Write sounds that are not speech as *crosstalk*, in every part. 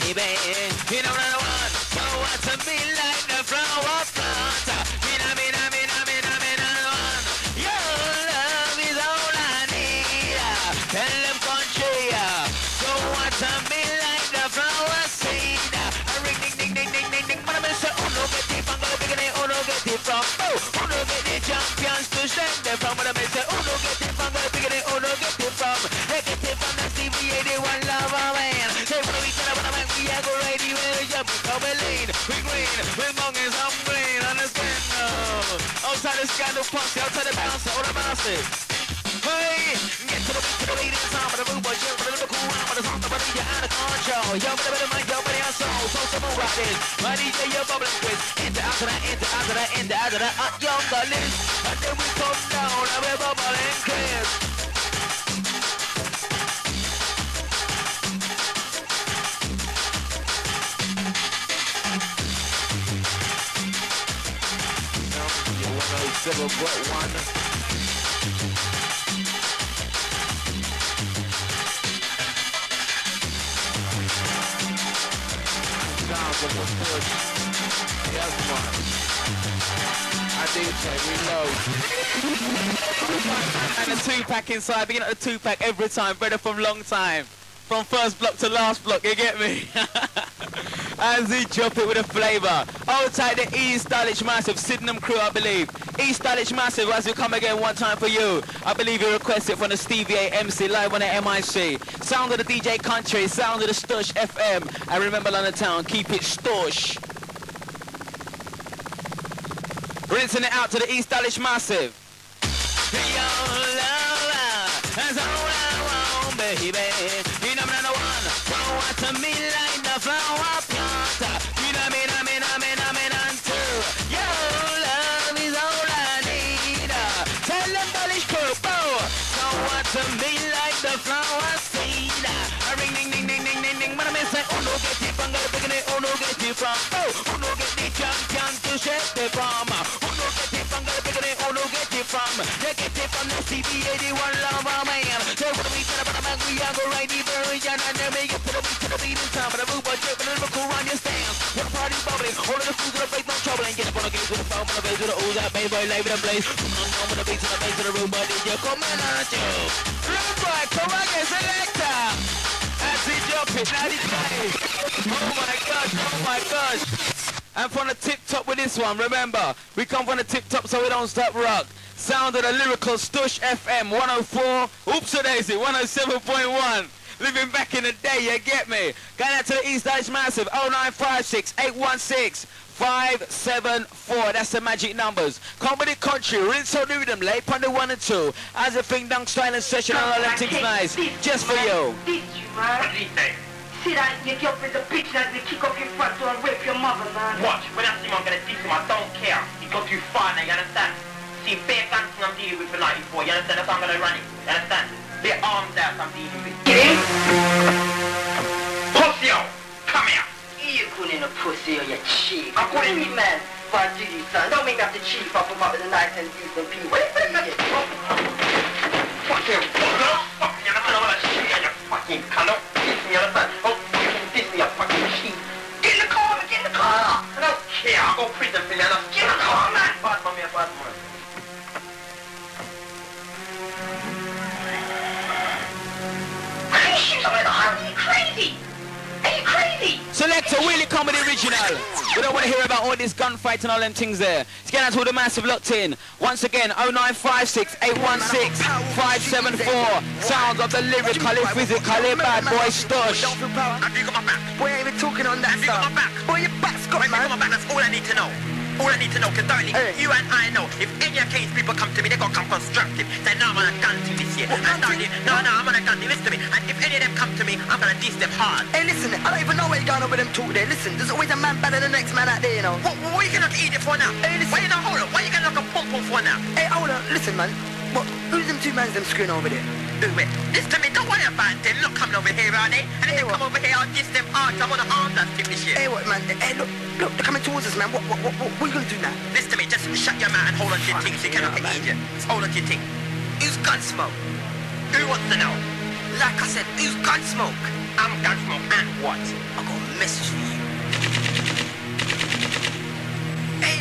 baby. Eh. You know Outside the scandal punks, outside the bouncer, all the bouncers. Hey, get to the beat, to the beat, it's time for the room, but you're a little cool, it's on the body, you're out of control. Yo, but the mic, yo, but your soul, so some more rappers. My DJ, you're bubbling quiz. Into, out to that, into, out that, into, out to that, up young list. And a 2pac inside. Begin at the 2pac every time. Better from long time. From first block to last block, you get me? *laughs* As he drop it with a flavour. Hold tight the East Stylish Massive, Sydenham crew, I believe. East Stylish Massive, as we come again one time for you. I believe you requested from the Stevie A MC live on the MIC. Sound of the DJ Country, sound of the Stush FM. And remember London Town, keep it Stush. Rinsing it out to the East Massive. Dalish it from, oh, the CBA, the one lover, man. When we get up on the mic, we are go right version. And then we get to the to the beat in time. But the move, but you're a little cool on your stance. When the party bubbling, all of the fools to the face, no trouble. And get up on the gates with the foam, on the base with the ooze, that baby boy, live in the place. I'm on the beat, to the base of the room, but DJ coming at you. Run boy, come on, get selector. Jump it, now this guy. Oh my gosh, oh my gosh. And from the tip top with this one, remember, we come from the tip top so we don't stop rock. Sound of the lyrical Stush FM 104, oops a daisy, 107.1. Living back in the day, you get me? Going out to the East Irish Massive, 0956 816 574. That's the magic numbers. Comedy Country, rinse or do them, late on the one and two. As a thing down silent session and all that things nice. Just for you. Beat you, man. What did he say? See that you get up in the bitch that we kick off your front door and rape your mother, man. Watch, when I see him, I'm gonna diss him. I don't care. He go too far now, you understand? See, bare I'm dealing with for 94, you understand? That's how I'm gonna run it. You understand? Bare arms out I'm dealing with. Get him? Pussy, come here. You couldn't a pussy or your cheek. I'm calling you, man. But do you, son? Don't make me have to cheat if I come up with a nice and decent piece. What is that? Fuck you. Fuck you. You understand? I wanna shoot you, you fucking cunt. Me, you understand? Fucking diss me, you fucking cheat. Get in the car. Get in the car. I don't care. I'll go prison for you. Get in the car, man. Bad man, me a bad man. Are you shooting somebody in the heart? Are you crazy? Are you crazy? Selector Willie Comedy Original. We don't want to hear about all this gunfight and all them things there. Let's get out to all the massive locked in. Once again, 0956 816 574. Sounds of the lyrically, physically bad boy stush. Have you got my back? Boy, ain't even talking on that Have you got stuff. my back? Boy, your back's got Have you got man. my back? That's all I need to know. All I need to know, because darling, Hey. you and I know, if any of these people come to me, they got to come constructive. Say, no, I'm on a gun this year. What and darling, no, no, I'm on a gun. Listen to me. And if any of them come to me, I'm to diss them hard. Hey, listen, I don't even know where you're going over them talk there. Listen, there's always a man better than the next man out there, you know. What, what, are you to eat it for now? Hey, listen. Why you not, hold on, why you going to knock a pom for now? Hey, hold on, listen, man. What? Who's them two mans them screwing over there? Do it. Listen to me, don't worry about them. Not coming over here, are they? And if Hey, they what? come over here, I'll diss them hard. I'm on the arms that tip this year. Hey, what, man? Hey, look, look, they're coming towards us, man. What, what, what, what, what are you gonna do now? Listen to me, just shut your mouth and hold on to your thing so you cannot get. Just hold on to your thing. Who's Gunsmoke? Who wants to know? like I said, who's Gunsmoke? I'm Gunsmoke and what? I got a message for you.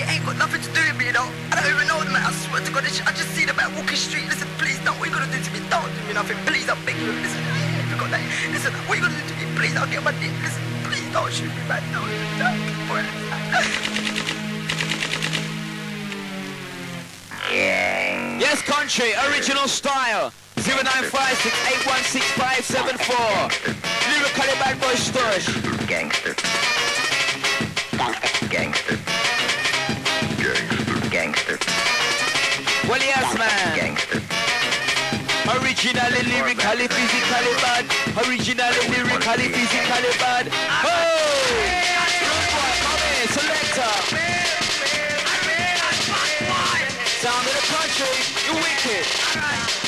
Hey, it ain't got nothing to do with me, you know. I don't even know the man. I swear to God, I just see the man walking street. Listen, please, don't. What you gonna do to me? Don't do me nothing. Please, I'm begging you. Listen, I ain't forgot that. Listen, what you gonna do to me? Please, I'll get my dick. Listen, please, don't shoot me, man. Don't, don't. Boy. *laughs* Yes, country, original style. 0956816574. Lyrically bad boy Stush. Gangster. Gangster. Gangster. Gangster. Well, yes, man. Originally, lyrically, physically bad. Originally, lyrically, physically bad. Oh! Selector. Sound of the country, you wicked.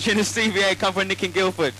Country in the CVA come from Nick and Guildford.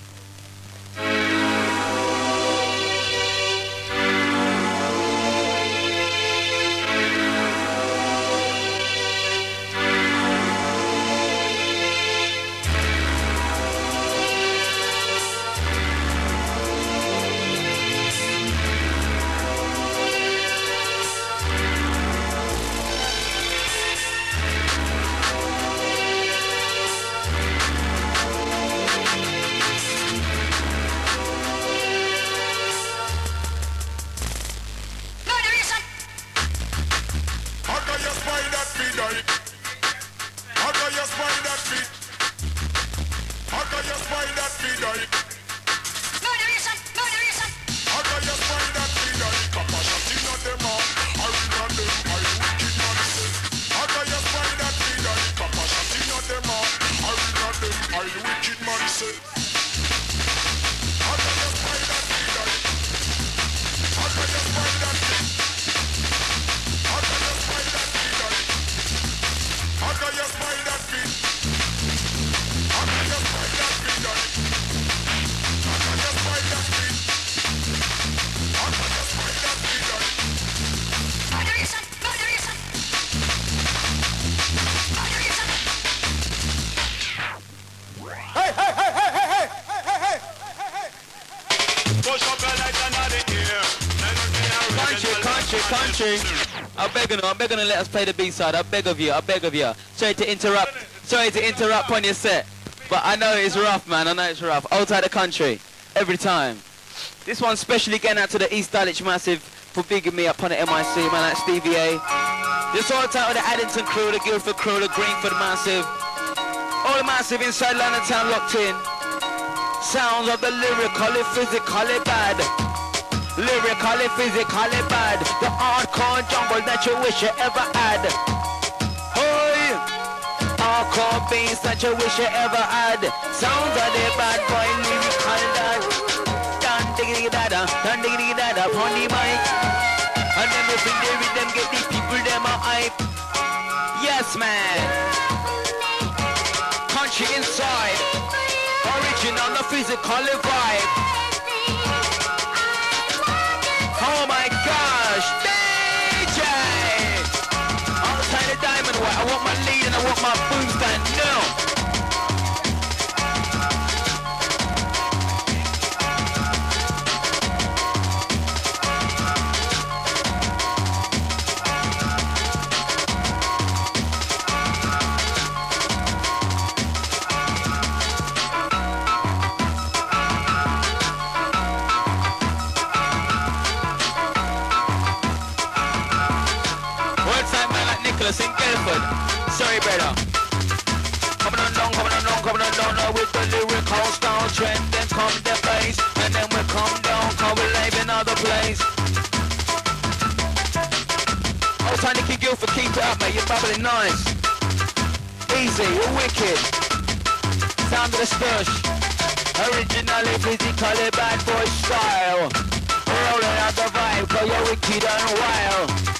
I'm begging let us play the B-side. I beg of you, I beg of you. Sorry to interrupt, sorry to interrupt on your set. But I know it's rough, man, I know it's rough. Outside the country, every time. This one's specially going out to the East Dulwich Massive for bigging me up on the MIC, man, like Stevie A. This all out to the Addington crew, the Guildford crew, the Greenford Massive. All the Massive inside London Town locked in. Sounds of the lyrically, physically bad. Lyrically, physically bad. The hardcore jungle that you wish you ever had. Hey! Hardcore beats that you wish you ever had. Sounds of the bad boy lyrical dad. Dun diggity dada, dun diggity dada upon the mic. And everything they with them get these people them a hype. Yes man. Country inside. Original, the physical vibe. Oh my gosh, DJ! The diamond white, I want my lead and I want my boom stand now. Brother. Coming on down, coming on down, coming on down with the lyrical style trend. Then come the bass, and then we come down, come we live in other place. Oh, tiny kid Guildford, keep it up, mate. You're bubbling nice. Easy, you're wicked. Sound of the stush. Originally, physically bad boy style. Rolling out the vibe, cause you're wicked and wild.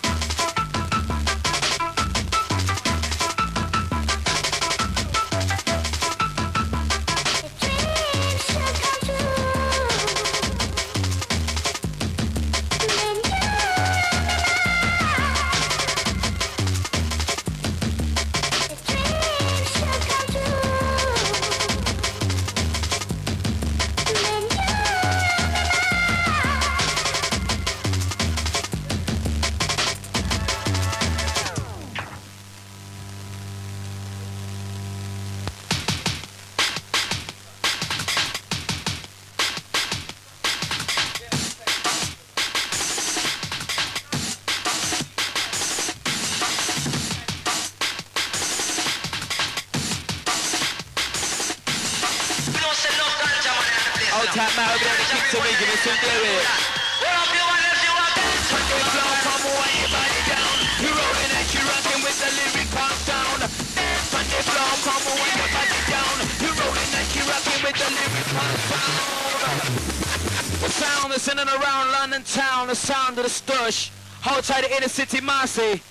Inner city Marcy.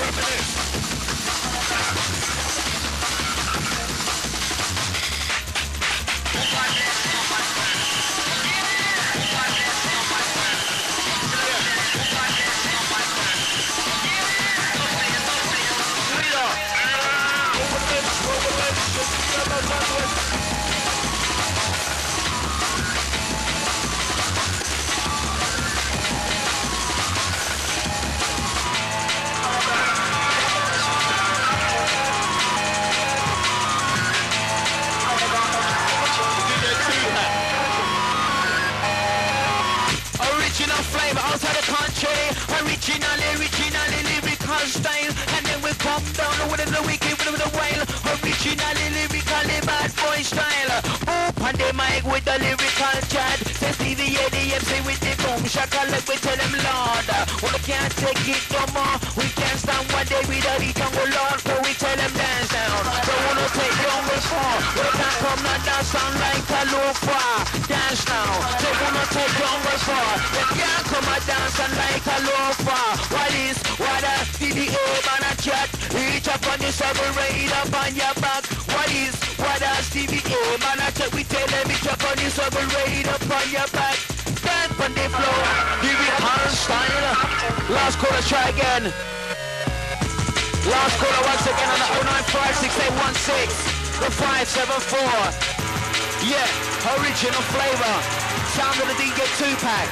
As you reminisce. The shaka we tell them Lord. We can't take it no more. We can't stand one day without the oh, jungle Lord. So we tell them dance down. So we don't take jungle for. We can't come not dance sound like a loofah. Dance now. So we don't take jungle for. We can't come and dance and like a loofah. What is, what a CDA man a chat. Reach up on your shovel, right up on your back. What is, what a CDA man a chat. We tell them reach up on your shovel, right up on your back. The floor. Give it. Last quarter, try again. Last caller once again on the 095681 the 574. Yeah, original flavor. Sound of the DJ 2pac.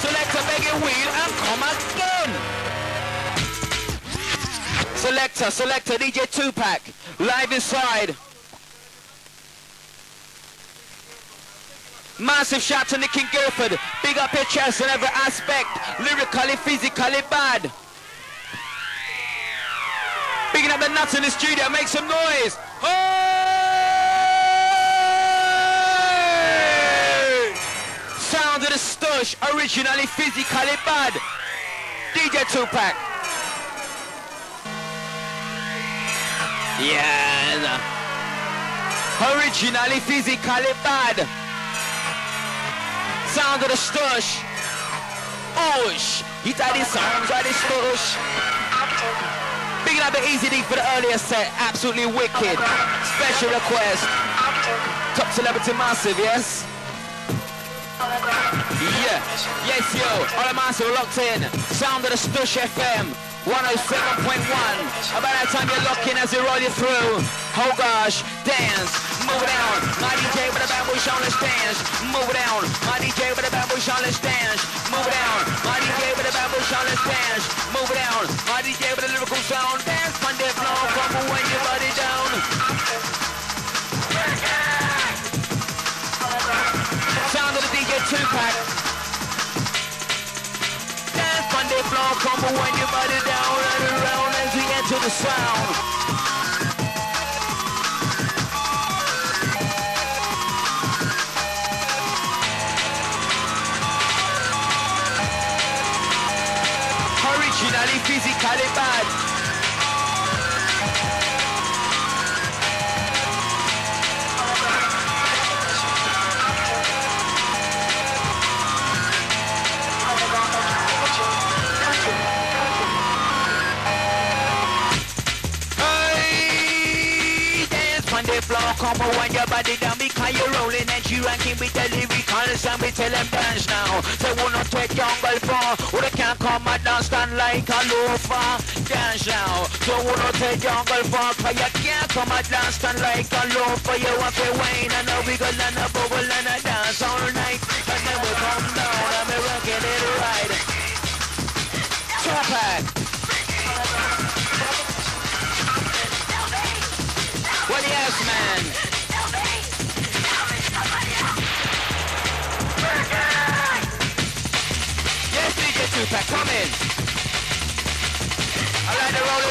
Select a mega wheel and come again. Selector, selector, DJ 2pac. Live inside. Massive shout to Nick King Guildford. Big up your chest in every aspect. Lyrically, physically bad. Bigging up the nuts in the studio. Make some noise. Hey! Sound of the stush. Originally, physically bad. DJ Tupac. Yeah. Originally, physically bad. Sound of the stush. Oosh. You thought these songs are the stush. Big up the Easy D for the earlier set. Absolutely wicked. Special request. Top celebrity massive, yes? Yeah. Yes, yo. All the massive locked in. Sound of the Stush FM. 107.1. About that time you're locking as you roll you through. Oh gosh, dance, move down. My DJ with the bamboo on the dance. Move down. My DJ with the bamboo on the dance. Move down. My DJ with the bamboo on the dance. Move down. My DJ with the lyrical sound. Dance on the floor, crumble when your body down. Sound of the DJ 2pac. Dance on the floor, crumble when your body down. Run around as we enter the sound. Physically bad. Floor, come when your body down because you're rolling and you ranking with the lyrical and we tell them dance now. Say we not take jungle for, or they can't come and dance stand like a loafer. Now, so we not take jungle for, cause you can't come and dance stand like a loafer. You want to wine and a wiggle and a bubble and a dance all night, and then we come down and we rocking it right. Tupac.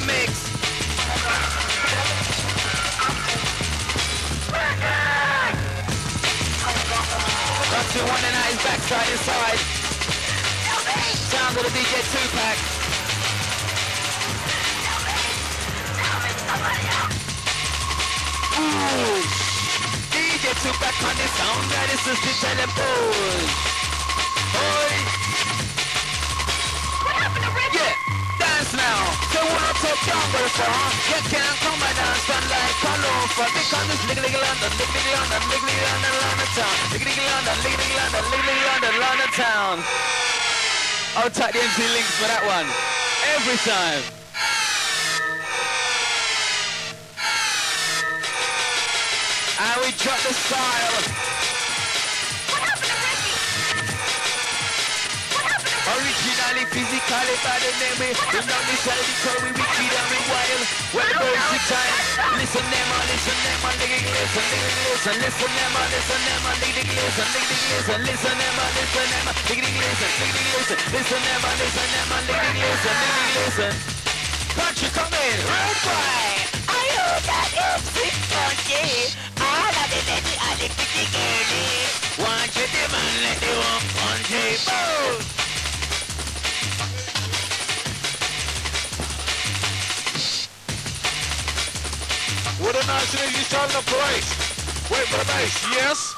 Mix. Up to one and nine, backside inside. Sound of the DJ Tupac. Ooh. DJ Tupac on the sound, that is and the boys. Dance now. So when I take jungle for, you can't come and dance and like a loafer. Because it's lick London, lick London, lick London, London town. Lick London, lick London, lick London, London town. I'll type the MC links for that one. Every time. And we drop the style. Originally, physically, by the name We know this how because we wicked and we wild When the birds the time, listen listen them, listen them, dig listen, dig listen, listen them, listen them, dig listen, dig listen, listen them, listen them, dig listen, dig listen, listen them, listen them, dig listen, dig listen. Country come in, rude boy. I hope that it's big country. All of the lady, I lick the girly. Want you the man, let the one country boom. What a nice and easy starting the place. Wait for the bass, yes?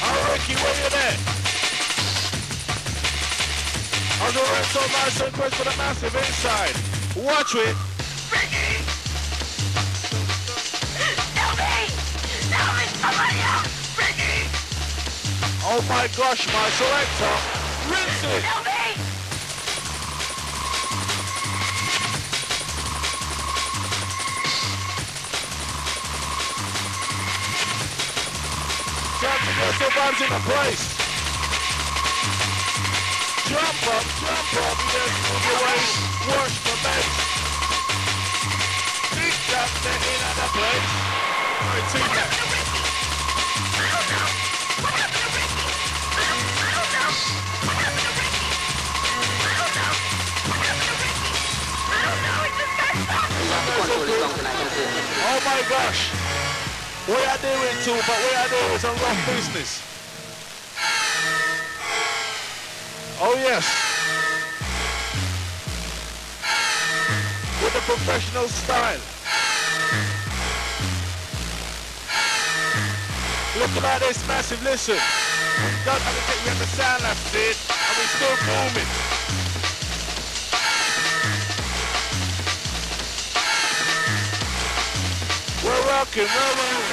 All right, Ricky, where you? I'll do it so nice and quick for the massive inside. Watch it. Ricky! Help me! Help me! Somebody else! Ricky! Oh my gosh, my selector. Rinse it. Some vibes in the place. Jump up, jump up, the. Big they're in the place. That. Oh my gosh. We are doing too, but we are doing some rough business. Oh yes. With a professional style. Look at this massive, listen. Don't have to get you the sound that's it, and we still moving. We're rocking, we're rocking.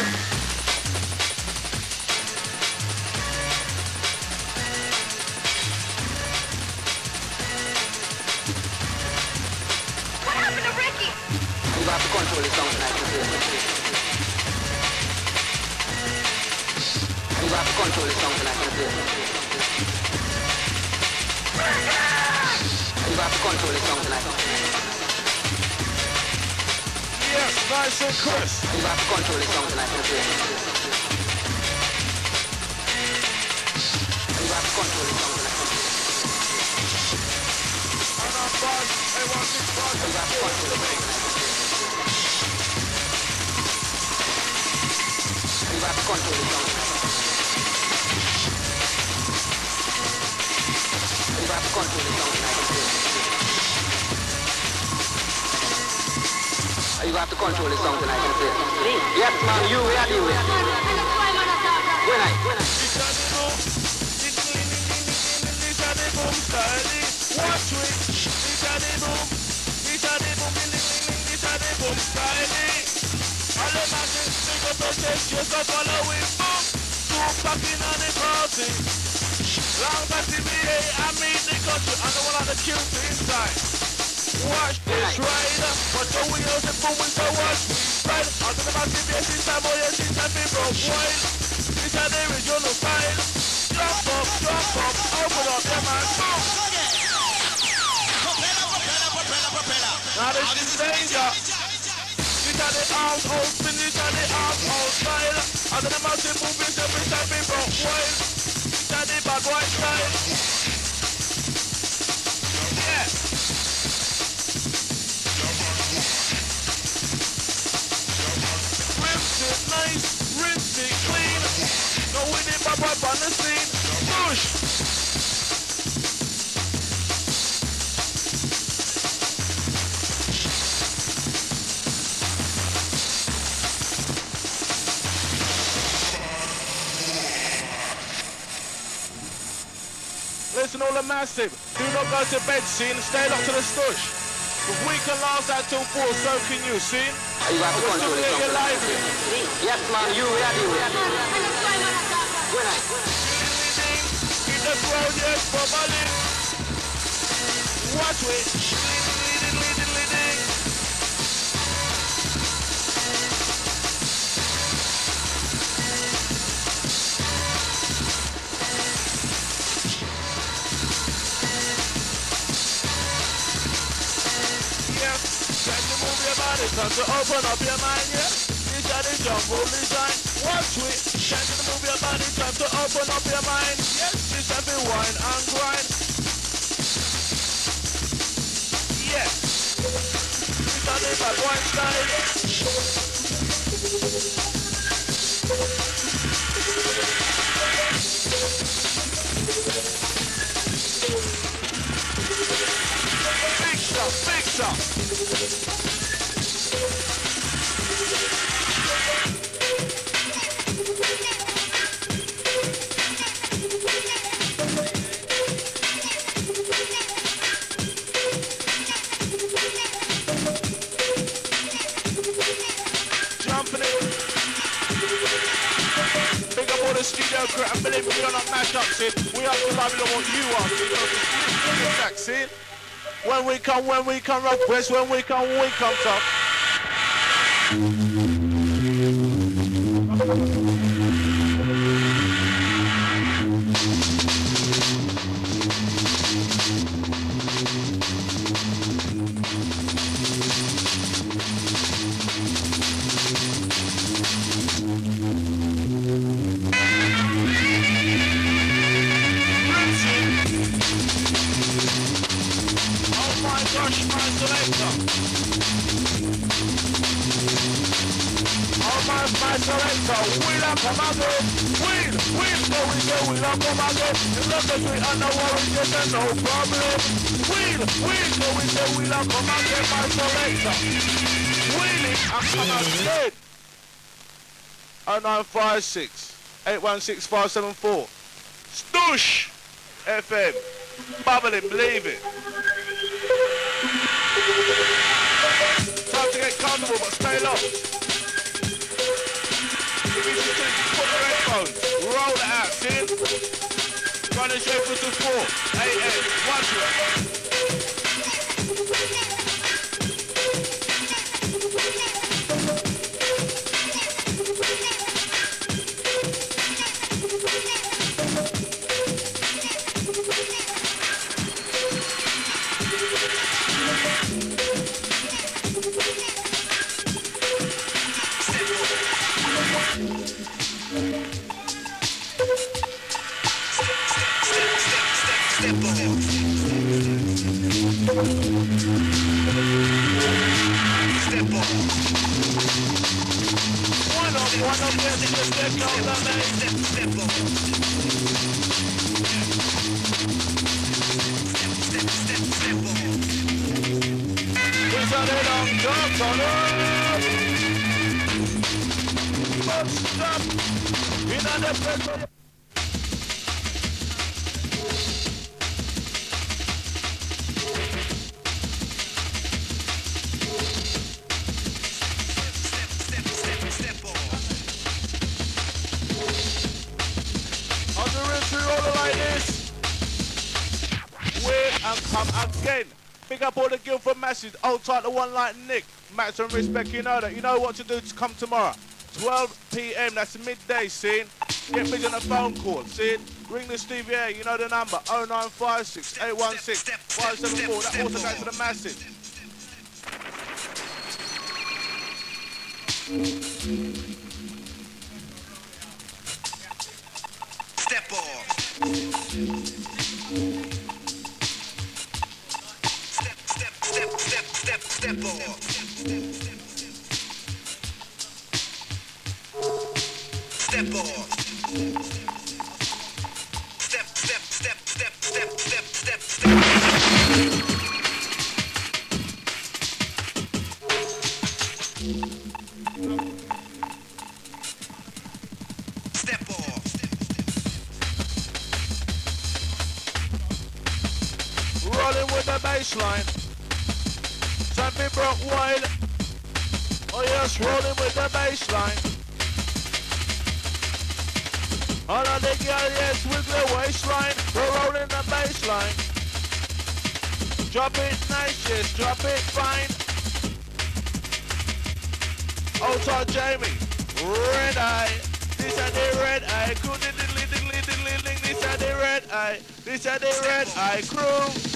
Have to control the song tonight. You have to control the song tonight. You have to control the song tonight. Yes, nice and crisp. You have to control the song tonight. You have to control the song tonight. And I'm buzz, everyone six buzz, You have to control the song You have to control the song tonight. Song tonight. Yes, man, you, we are you. When I, when I. This boom, this this boom. Watch it. This are the boom, this are the boom, this are the boom styling. All the to you go following boom. Two packing on the party. Long time CBA, I mean the country, and the one on the cute inside. Watch this ride, but the wheels and boom, so watch me ride. Onto the massive bass inside, boy, yes, inside, be broke wild. This are the regional style. Jump up, jump up, open up your man. Now this is danger. Are the arms open, these are the arms out style. The mountain moving, so we broke wild. The bad white style. The massive. Do not go to bed, scene. Stay locked to the stush. If we can last out till four, so can you, see? You have to We're control still here, you're live. Yes, man, you, we are you. When Keep the crowd, yes, bubbling. Watch it. Time to open up your mind, yeah. This are the jungle design. Watch it, time to move your body, time to open up your mind. Yes, this are the wine and grind. Yes. This are the bad wine style. Fix up, Jumping believe we not mash up, Sid. We are to love what you are, Sid. Sid. When we come, when we come, rock west, when we come, we come top. 0956 816574. Stush! FM. Bubbling, believe it. Time to get comfortable, but stay locked. If you just put headphones, roll it out, see? Running straight for the 4, 8, Old Hold tight to one like Nick. Max and respect, you know that. You know what to do to come tomorrow. 12 p.m. That's midday, scene. Get me on a phone call, See, Ring the Stevie A, you know the number, 0956 816 574. That also goes to the massive. Step off. Yes, rolling with the baseline. All of the girls, yes, with the waistline. We're rolling the baseline. Drop it nice, yes, drop it fine. Outside Jamie, red eye. This is the red eye. Cool diddly diddly. This is the red eye. This is the red eye crew.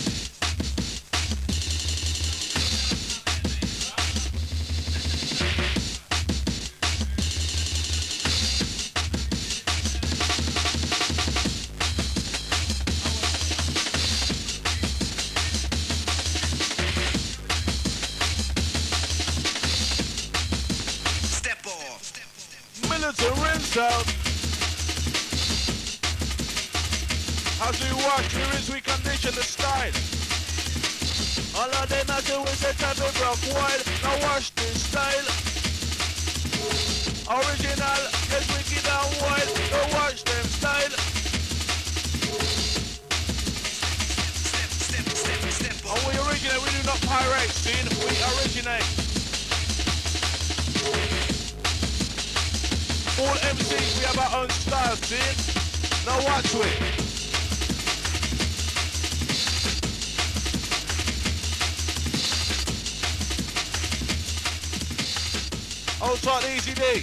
Hold tight, Easy D.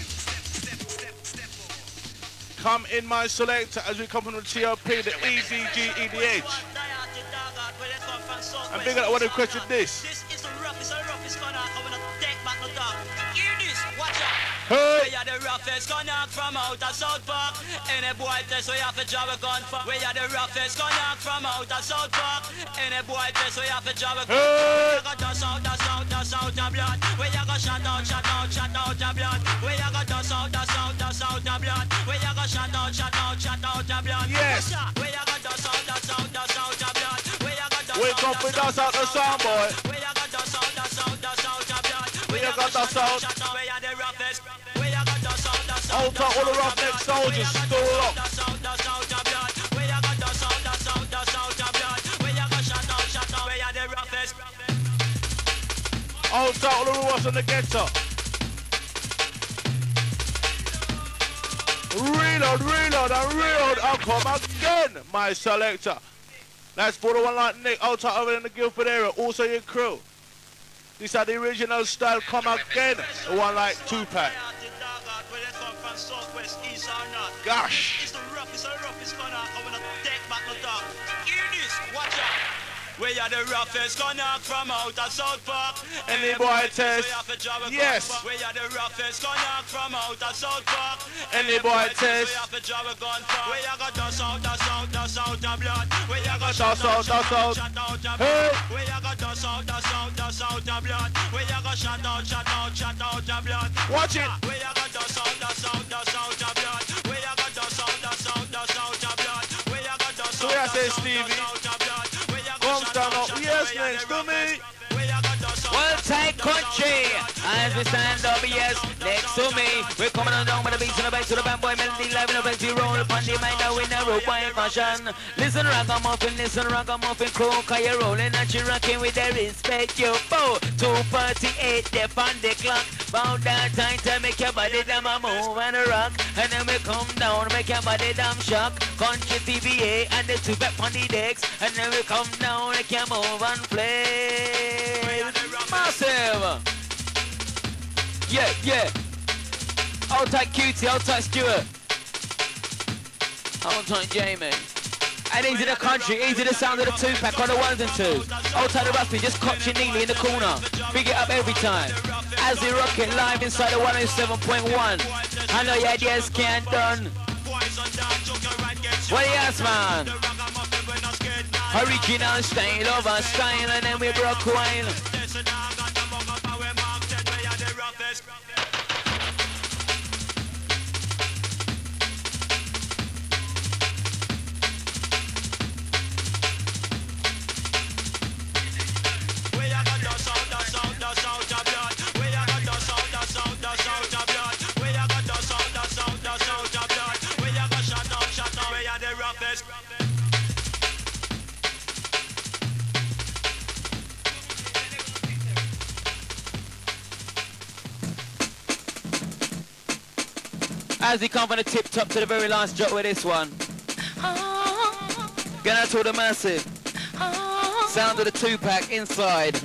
Come in my selector as we come from the TOP, the Easy G EDH. And big up one who questioned this. Hey! We are the roughest gonna from out of South Park. Any boy test we have to drop a gun for. We are the roughest gonna from out of South Park. Any boy test we have to drop a gun Hey! We are gonna dust out, dust out, dust out the blood. We are gonna shut out, shut out, shut out the blood. We are gonna dust out, dust out, dust out the blood. We are gonna shut out, shut out, shut out the blood. Yes. We are gonna dust out, dust out, dust out the blood. We are gonna dust We out, come dust with us out the sound boy. we are gonna dust out, dust out, dust out the blood. We are gonna dust out. We are the roughest. Hold tight, all the roughneck soldiers, stool up. out, out out, out, out out, out. Hold tight, all the rules in the ghetto. Reload, reload, and reload. I'll come again, my selector. That's for the one like Nick. Tight over in the Guildford area. Also your crew. These are the original style. Come again. The one like 2pac. Come southwest, east or north. Gosh. It's the roughest, the roughest gonna come with a deck back no dog. Hear this, watch out. We are the roughest gonna from out of South Park. Any boy test. we have to drop a Yes. We are the roughest gonna from out of South Park. Any boy test. We have to drop a gun for. We are gonna dust out, dust out, dust out the blood. We are gonna Dust out, dust out, out. shut out the blood. We are gonna dust out, dust out, dust out the blood. We are gonna shut out, shut out, shut out the blood. Watch it. We are Stevie, Come stand up. Yes, next to me. Well, out country. As we stand up, yes, next to me. We're coming on down with the beats and the bass to the band boy melody live in bass. We roll upon the now in a rope wide fashion. Listen, ragamuffin, listen, ragamuffin crew, cause you're rolling and you're rocking with the respect you bow. 248 deaf on the clock. Bow down time to make your body damn a move and a rock. And then we come down, make your body damn shock. Country TBA and the 2pac on the decks. And then we come down, make you move and play. Massive! Yeah, yeah. Hold tight Cutie, hold tight Stuart. Hold tight Jamie. And easy the country, easy the sound of the 2pac on the ones and twos. Hold tight the rugby, just cotch your in the corner. Big it up every time. As they rock it live inside the 107.1. I know your ideas can't done. What yes man? Original style over style and then we broke wine. As he come from the tip top to the very last drop with this one. Get out to the massive. Sound of the 2pac inside.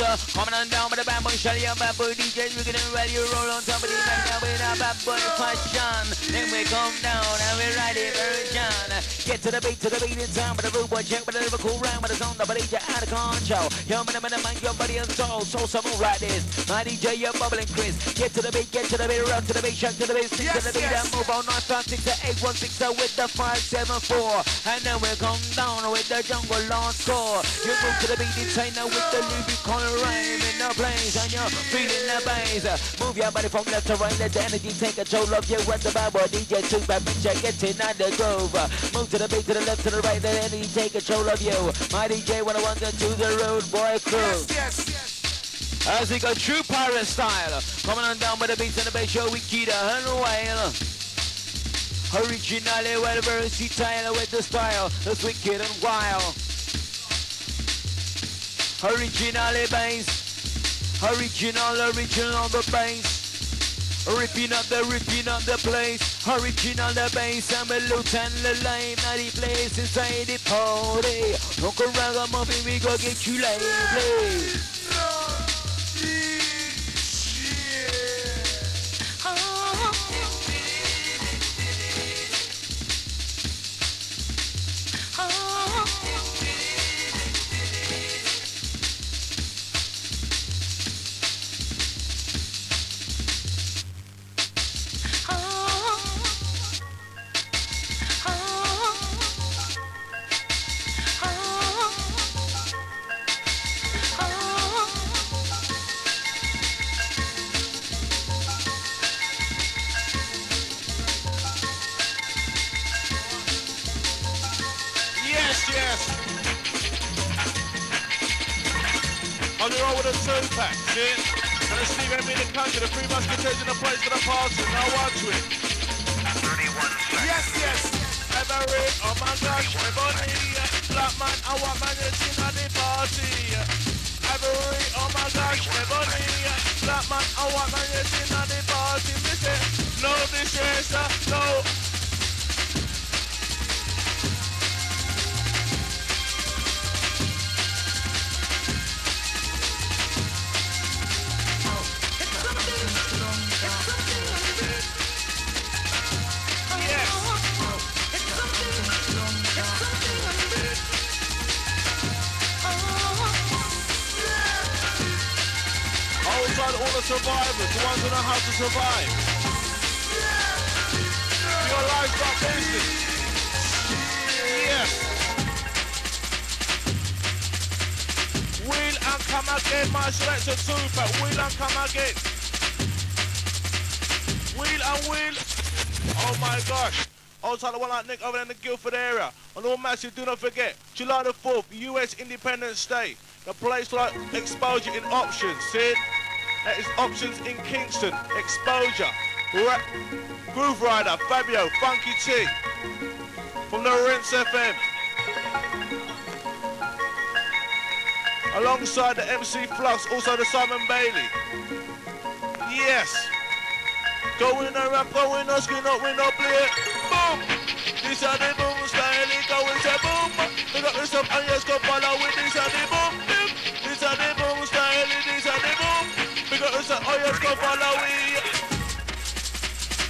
Selector. Coming on down with the bad boy, shut your bad boy DJs. We're gonna ready to roll on top of the mic now with our bad boy fashion. Then we come down and we ride it version. Get to the beat, to the beat in time with the rude boy check with a Liverpool round with the zone, but DJ out of control. Yo, man, man, man, your body and soul, so some move like this. My DJ, you're bubbling Chris. Get to the beat, get to the beat, rock to the beat, shake to the beat, stick Yes, to the beat, yes. and move on. 956 to 816 with the 574. And then we come down with the jungle lawn score. You move to the beat, it's now with the lyrical rhyme in the place, and you're feeling the bass. Move your body from left to right, let the energy take control of you. What's the Bible DJ, two bad picture, getting on the groove. Move to the beat, to the left, to the right, let the energy take control of you. My DJ, when I want to the road boy crew. Yes, yes. As we go true pirate style, coming on down with the beats and the bass show, we keep the whale. Originally well versatile with the style, that's wicked and wild. Originally bass, original, original the bass. Ripping up the, ripping up the place. Original the bass and the loot and the lime. Now the place inside the party. Don't go ragamuffin, we go get you lively. Country, the three musketeers in the place for the party. Now watch it. 31. Yes, yes. Every, oh my gosh, everybody. Black man, I want man, it's in at the party. Every, oh my gosh, everybody. Black man, I want man, it's in at the party. Say, no distress, no. Survivors, the ones who know how to survive. Your livestock business. Yes. Wheel and come again, my selector super. Wheel and come again. Wheel and wheel. Oh my gosh. Outside the one like Nick over in the Guildford area. On all massive, do not forget, July the 4th, US Independence Day. The place like exposure in options, see? That is options in Kingston. Exposure. Ra- Grooverider, Fabio, Funky T. From the Rinse FM. Alongside the MC Flux, also the Simon Bailey. Yes. Going around, going on, skin up, we no play. Boom. This are the boom style, it going to boom. We got this up and yes, go follow with this are the boom. Go follow with.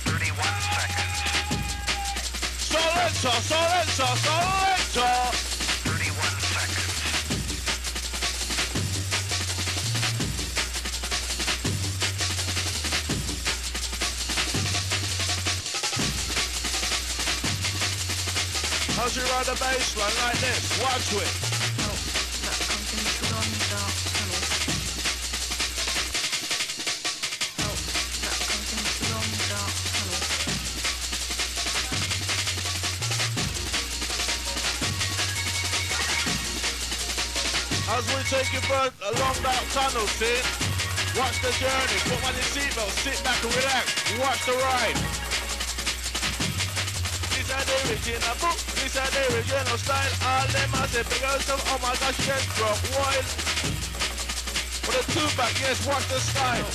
31 seconds. Silencer, silencer, silencer. 31 seconds. How's you ride the bass line like this? Watch it. Take you further along that tunnel, see? Watch the journey, put on your seatbelt, sit back and relax, watch the ride. This are the original book, this are the original style, all them are the bigger stuff, oh my gosh, yes, bro, wild. For the 2pac, yes, watch the style.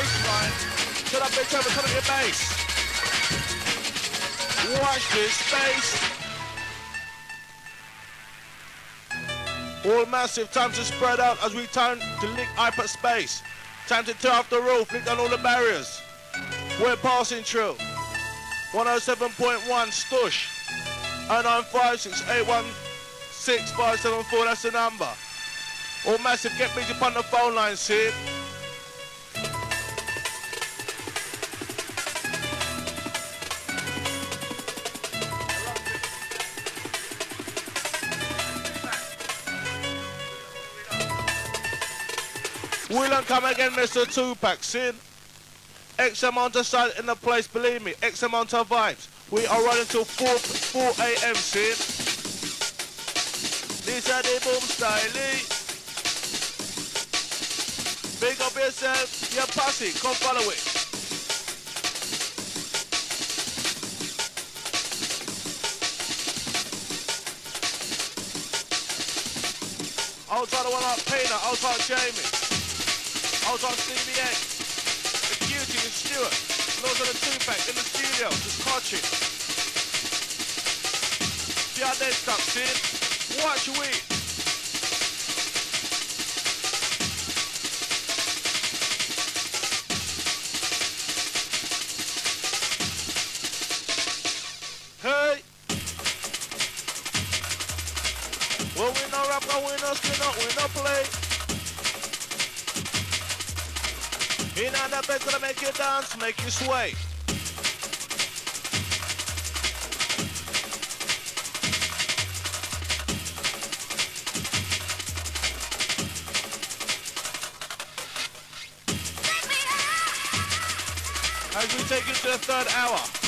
Bass. Turn up the turn up your bass. Watch this space. All massive, time to spread out as we turn to lick hyperspace. Time to tear off the roof, lick down all the barriers. We're passing through. 107.1 Stush. 09568165574, that's the number. All massive, get busy upon the phone line, Sid. Come again, Mr. 2pac, Sid. X amount of silence in the place, believe me. X amount of vibes. We are running till 4, 4 a.m., Sid. These are the boom style. Eh? Big up yourself, your posse, come follow it. Outside the one out Payne, outside Jamie. Outside CBA. The Cutie, the Stewart. Those are the 2pac in the studio, just catching. See how they stop, see? Watch wheat. Hey. Well we. Rap, and up. In gonna make you dance, make you sway. As we take you to the third hour.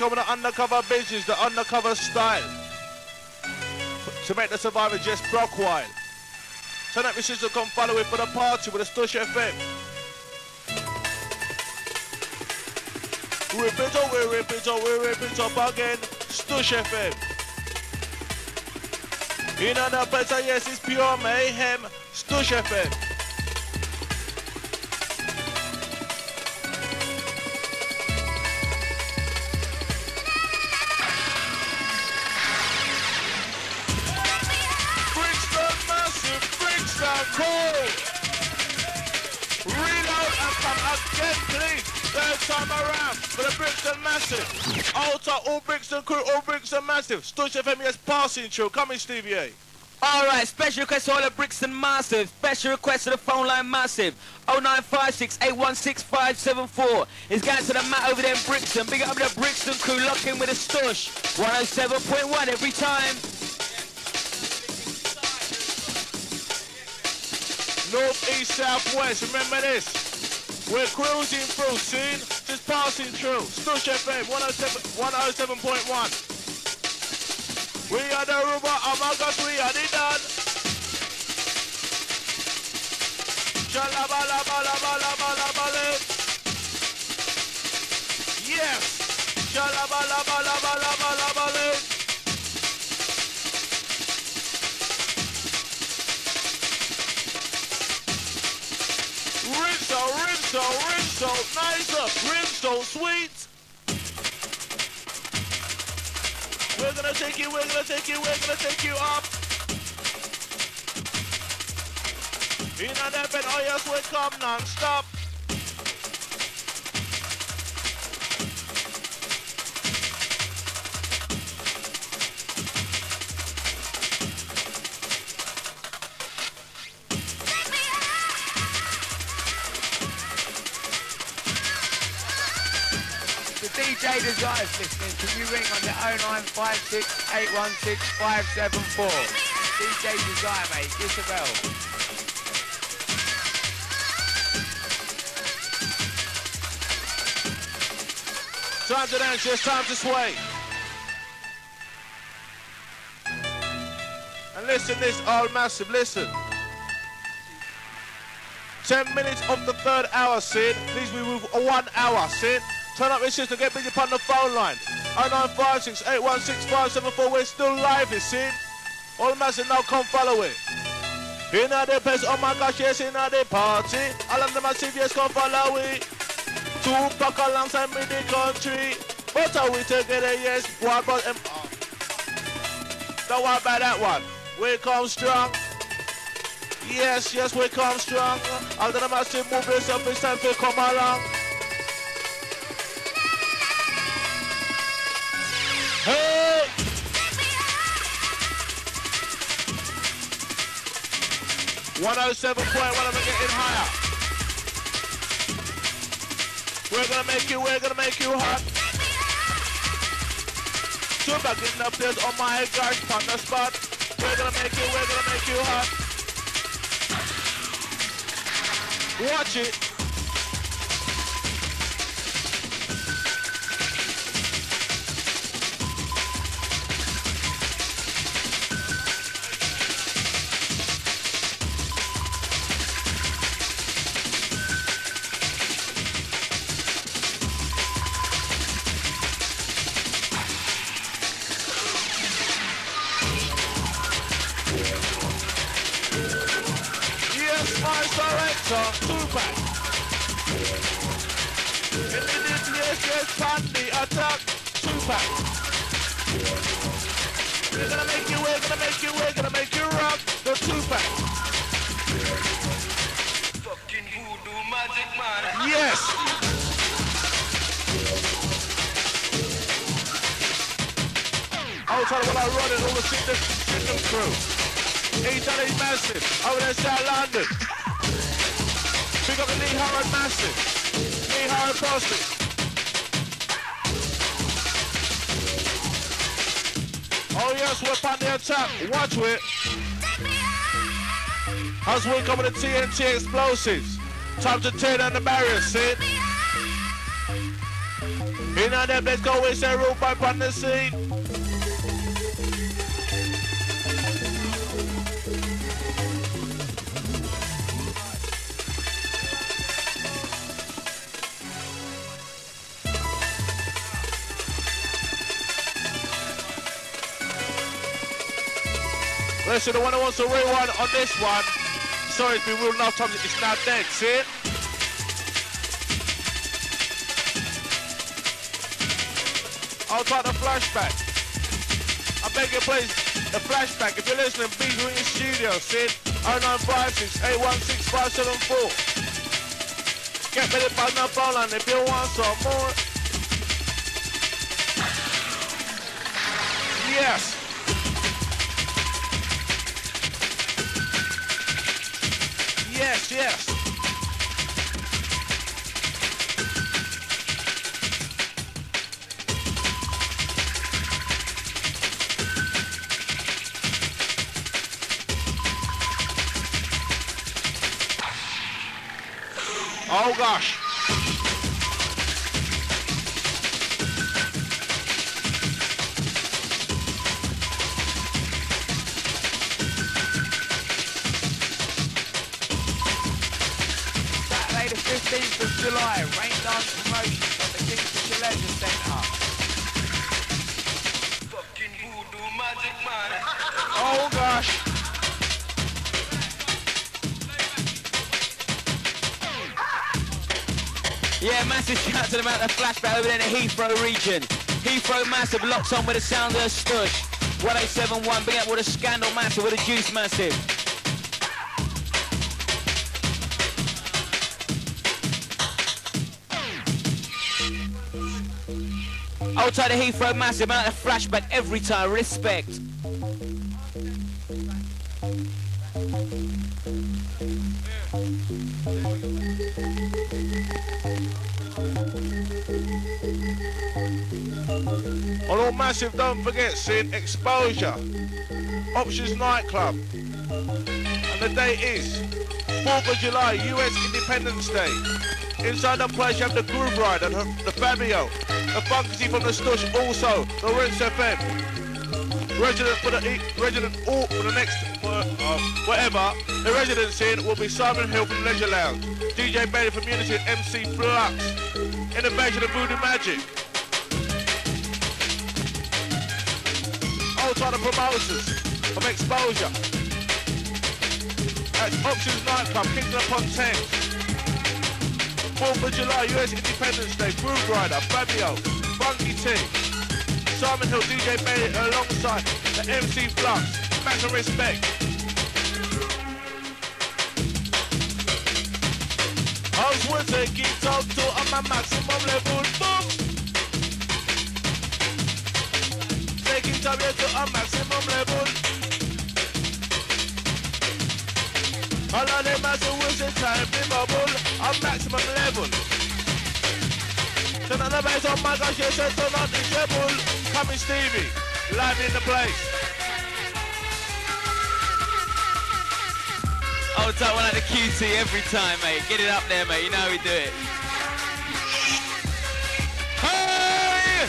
We to undercover business, the undercover style. To make the survivor just block wild. Turn up your sister, come follow it for the party with the Stush FM. Rip it up, we rip it up, we rip it up again. Stush FM. In the better, yes, it's pure mayhem. Stush FM. Reload and come again, please. Third time around for the Brixton massive. Alter, all Brixton crew, all Brixton massive. Stush FM, yes, passing through. Coming, Stevie A. Alright, special request to all the Brixton Massive. Special request to the phone line Massive. 0956 816 574. It's going to the mat over there in Brixton. Big up the Brixton crew, lock in with a stush. 107.1 every time. North, east, south, west. Remember this. We're cruising through, soon. Just passing through. Stush FM 107, 107.1. We are the Ruba, gosh, we are the. Shalabalabalabalabalabale. Yes. Shalabalabalabalabalabale. Rinso, rinso, rinso, nicer, uh, rinso, sweet. We're gonna take you, we're gonna take you, we're gonna take you up. In and up and oh yes, we come non-stop. DJ Desires listening, can you ring on the 0956 816 574? DJ Desire, mate, give us a bell. Time to dance, yes, time to sway. And listen this, old massive, listen. 10 minutes of the third hour, Sid. Please, we move one hour, Sid. Turn up your sister, get busy upon the phone line. 0956 816 574. We're still live, you see. All massive now come follow it. In the place, oh my gosh, yes, in the party. All of the massive, yes, come follow it. 2pac alongside me the country. But are we together, yes, what about them? Um, don't worry about that one. We come strong. Yes, yes, we come strong. All the massive move yourself, it's time to come along. Hey! One oh seven point one. I'm getting higher. We're gonna make you. We're gonna make you hot. 2pac in the place. Oh my gosh, on the spot. We're gonna make you. We're gonna make you hot. Watch it. Yes, my selector, 2pac. Nucleus, yes, Pandy, attack, 2pac. We're gonna make you, we're gonna make you, we're gonna make you rock, the 2pac. Fucking voodoo magic man. Yes. Outside when I run it, all the signal, signal crew. Each other is massive. Over there, South London. Oh yes, we're on the attack. Watch it. As we come with the TNT explosives. Time to tear down the barriers. You know them, let's go with that roof up on the scene. Listen, the one who wants to rewind on this one. Sorry, it's been real enough times. It's now dead. See it? I'll take the flashback. I beg you, please, the flashback. If you're listening, please ring the studio, Sid. 0956 816 574. Get ready for the phone line if you want some more. Yes. Yes, yes. Oh gosh. 15th of July, Rain Dance Promotions at the Kingfisher Leisure Centre. Fucking voodoo magic man. Oh gosh. Yeah, massive shout to them out the flashback over there in the Heathrow region. Heathrow massive locked on with the sound of the stush. 1071, big up with a scandal massive with a juice massive. Outside the Heathrow massive, out the flashback every time, respect. Although massive, don't forget, seeing Exposure, Options Nightclub. And the date is 4th of July, US Independence Day. Inside the place you have the Grooverider, the, the Fabio, the Funky from the Stush, also the Rinse FM. Resident for the resident all for the next uh, whatever. The residents in will be Simon Hill from Leisure Lounge, DJ Bailey from Unity, MC Flux. Innovation of Voodoo Magic. Old time promoters of exposure. At Options Nightclub, Kingston upon Thames. 4th of July, US Independence Day, Grooverider, Fabio, Funky T. Simon Hill, DJ Bailey alongside the MC Flux. Massive respect. Will take it out to on my maximum level. Boom. Up here to a maximum level. All of them as a wizard time bubble on maximum level. Turn on the bass, oh my gosh, yes, yes, turn on the treble. Coming Stevie, live in the place. Hold tight one at the QT every time, mate. Get it up there, mate. You know how we do it. Hey!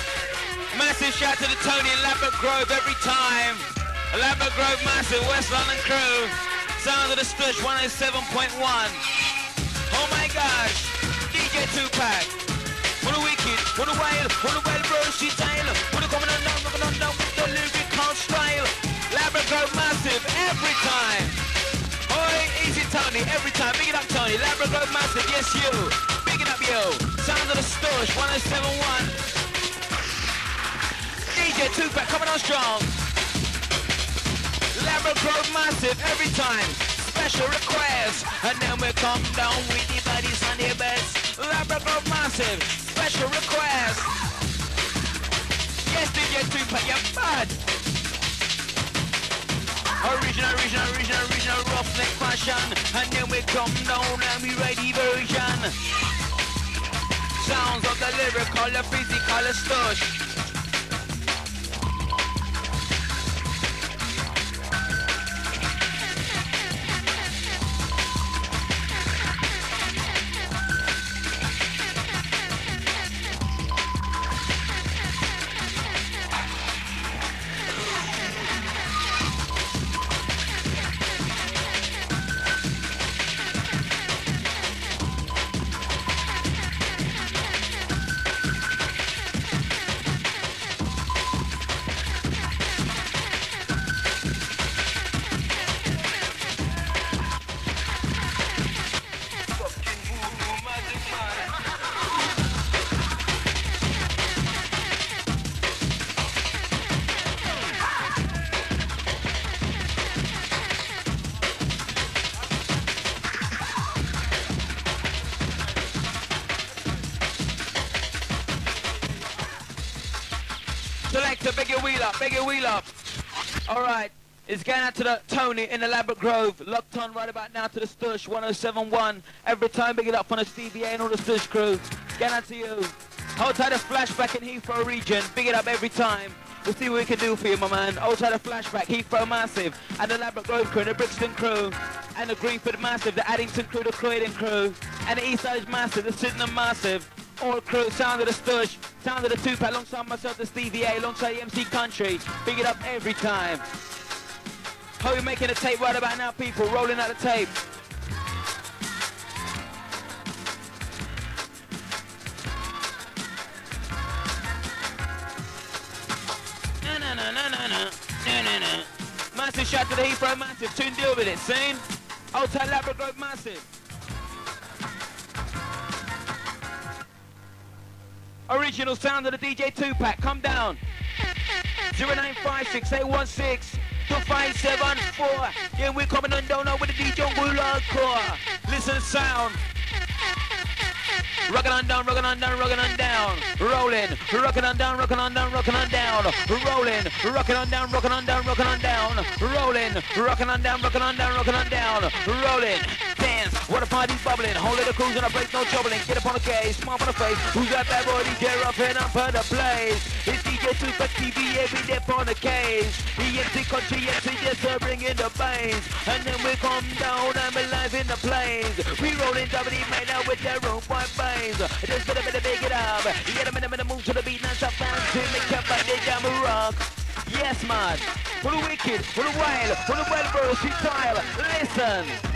Massive shout to the Tony and Lambert Grove every time. Lambert Grove massive, West London crew. Sound of the Stush 107.1. Oh my gosh. DJ 2pac. What a wicked, what a wild, what a wild style. What a coming on down, coming on down with the lyrical style. Grove massive every time. Oi, easy Tony, every time. Big it up Tony. Grove massive, yes you. Big it up yo. Sound of the Stush 1071. DJ 2pac coming on strong. Lambert Grove massive every time. Special request. And then we come down with the bodies on the best. Lambert Grove massive. Special request. Yes, DJ 2pac, you're bad. Original, original, original, original roughneck fashion. And then we come down and we write the version. Sounds of the lyrical, the physical, the stush. Tony in the Lambert Grove. Locked on right about now to the Stush 1071. Every time, big it up on the Stevie and all the Stush crew. Get out to you. Hold tight a flashback in Heathrow region. Big it up every time. We'll see what we can do for you, my man. Hold tight a flashback, Heathrow Massive, and the Lambert Grove crew, and the Brixton crew, and the Greenford Massive, the Addington crew, the Croydon crew, and the East Side Massive, the Sydenham Massive. All crew, sound of the Stush, sound of the 2pac, alongside myself, the Stevie A, alongside the MC Country. Big it up every time. Holy making a tape right about now, people. Rolling out the tape. Na na na na na na na na. Massive shout to the Heathrow Massive. Tune deal with it, seen? Ultra Labrador Massive. Original sound of the DJ 2pac, come down. 0956816 2574. Yeah, we're coming on down now with the DJ Gula Core. Listen sound. Rockin' on down, rockin' on down, rockin' on down. Rolling, rockin' on down, rockin' on down, rockin' on down. Rolling, rockin' on down, rockin' on down, rockin' on down. Rolling, rockin' on down, rockin' on down, rockin' on down. Rolling, what a party's bubbling. Whole little cruise and I break no troubling. Get up on the case, smile on the face. Who's that bad boy DJ rough and up for the place? It's DJ get for TV every day on the cage. EMC country MC just uh, bringing the bangs. And then we come down and we live in the plains. We rolling double man out with their own white bangs. Just better better make it up. Get them in the minute move to the beat and stop to make your body jam rock. Yes man. For the wicked, for the wild, for the well versatile. Listen.